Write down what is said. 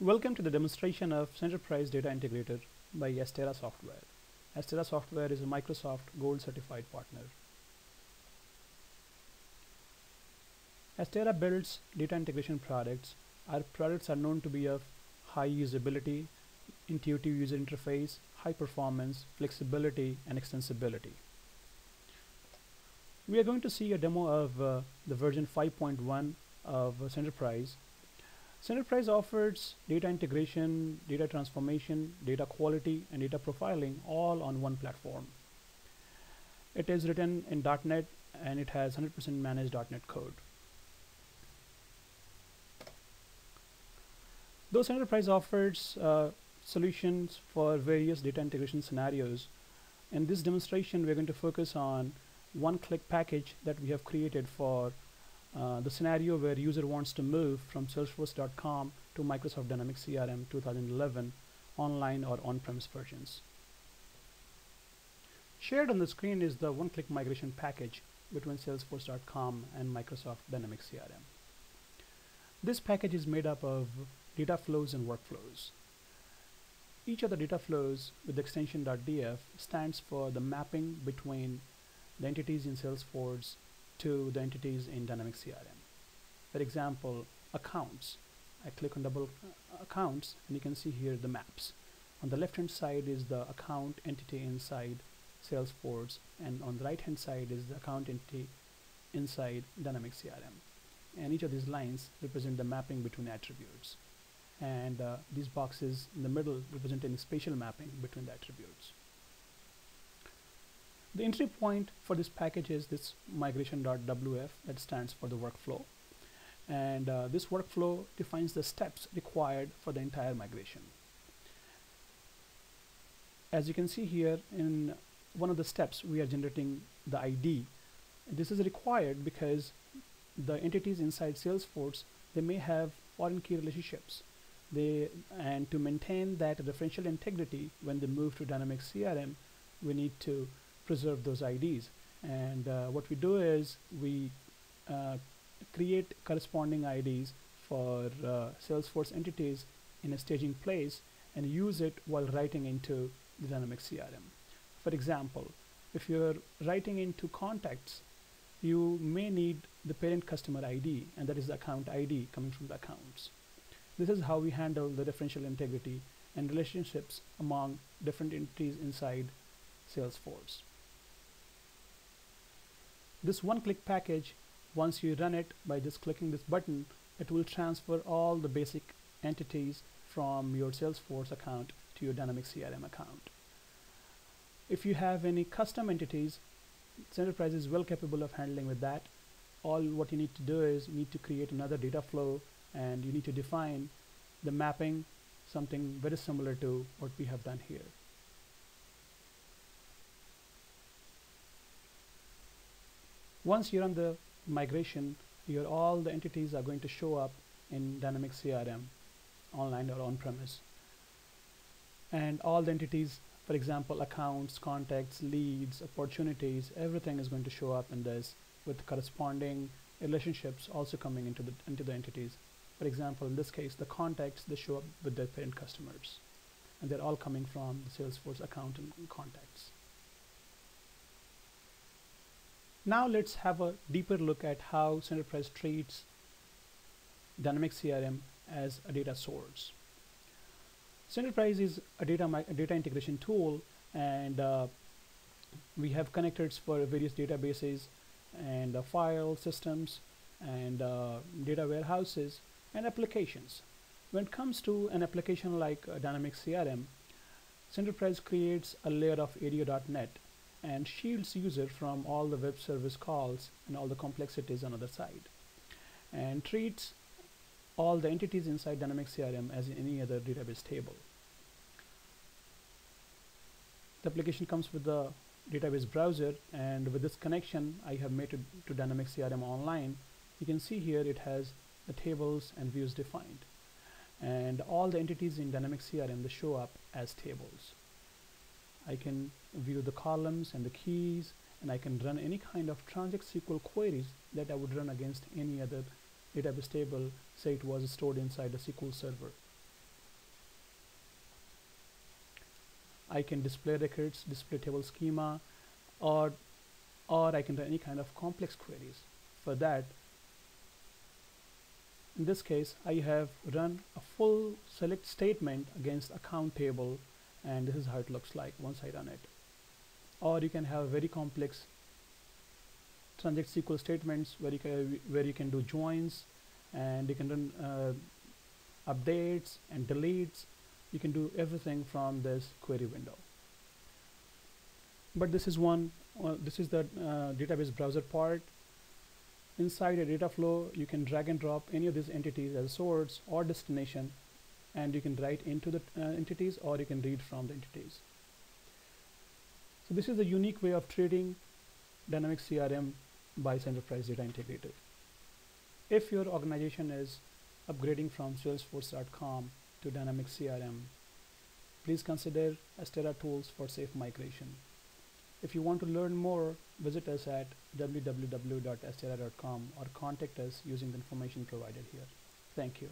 Welcome to the demonstration of Centerprise Data Integrator by Astera Software. Astera Software is a Microsoft Gold certified partner. Astera builds data integration products. Our products are known to be of high usability, intuitive user interface, high performance, flexibility, and extensibility. We are going to see a demo of uh, the version 5.1 of uh, Centerprise. Offers data integration, data transformation, data quality, and data profiling all on one platform. It is written in .NET and it has 100% managed .NET code. Though Centerprise offers uh, solutions for various data integration scenarios, in this demonstration we're going to focus on one-click package that we have created for uh, the scenario where user wants to move from salesforce.com to Microsoft Dynamics CRM 2011 online or on-premise versions. Shared on the screen is the one-click migration package between salesforce.com and Microsoft Dynamics CRM. This package is made up of data flows and workflows. Each of the data flows with the extension .df stands for the mapping between the entities in Salesforce to the entities in Dynamics CRM. For example, accounts. I click on double uh, accounts and you can see here the maps. On the left hand side is the account entity inside Salesforce and on the right hand side is the account entity inside Dynamics CRM. And each of these lines represent the mapping between attributes. And uh, these boxes in the middle representing spatial mapping between the attributes. The entry point for this package is this migration.wf that stands for the workflow. And uh, this workflow defines the steps required for the entire migration. As you can see here in one of the steps we are generating the ID. This is required because the entities inside Salesforce they may have foreign key relationships. They and to maintain that referential integrity when they move to Dynamics CRM, we need to preserve those IDs. And uh, what we do is we uh, create corresponding IDs for uh, Salesforce entities in a staging place and use it while writing into the Dynamics CRM. For example, if you're writing into contacts, you may need the parent customer ID, and that is the account ID coming from the accounts. This is how we handle the referential integrity and relationships among different entities inside Salesforce. This one-click package, once you run it by just clicking this button, it will transfer all the basic entities from your Salesforce account to your Dynamics CRM account. If you have any custom entities, Centerprise is well capable of handling with that. All what you need to do is you need to create another data flow and you need to define the mapping, something very similar to what we have done here. Once you run the migration, your all the entities are going to show up in Dynamics CRM, online or on-premise. And all the entities, for example, accounts, contacts, leads, opportunities, everything is going to show up in this with corresponding relationships also coming into the into the entities. For example, in this case, the contacts they show up with their parent customers, and they're all coming from the Salesforce account and contacts. Now let's have a deeper look at how Centerprise treats Dynamics CRM as a data source. Centerprise is a data, a data integration tool and uh, we have connectors for various databases and uh, file systems and uh, data warehouses and applications. When it comes to an application like uh, Dynamics CRM, Centerprise creates a layer of ADO.NET and shields user from all the web service calls and all the complexities on other side and treats all the entities inside Dynamics CRM as any other database table. The application comes with the database browser and with this connection I have made to Dynamics CRM online. You can see here it has the tables and views defined and all the entities in Dynamics CRM they show up as tables. I can view the columns and the keys and I can run any kind of transact SQL queries that I would run against any other database table say it was stored inside a SQL server. I can display records, display table schema or or I can run any kind of complex queries. For that in this case I have run a full select statement against account table and this is how it looks like once I run it. Or you can have very complex transact SQL statements where you can, where you can do joins and you can run uh, updates and deletes. You can do everything from this query window. But this is one, uh, this is the uh, database browser part. Inside a data flow, you can drag and drop any of these entities as source or destination and you can write into the uh, entities or you can read from the entities. So this is a unique way of treating Dynamics CRM by Centerprise Data Integrator. If your organization is upgrading from salesforce.com to Dynamics CRM, please consider Astera tools for safe migration. If you want to learn more, visit us at www.astera.com or contact us using the information provided here. Thank you.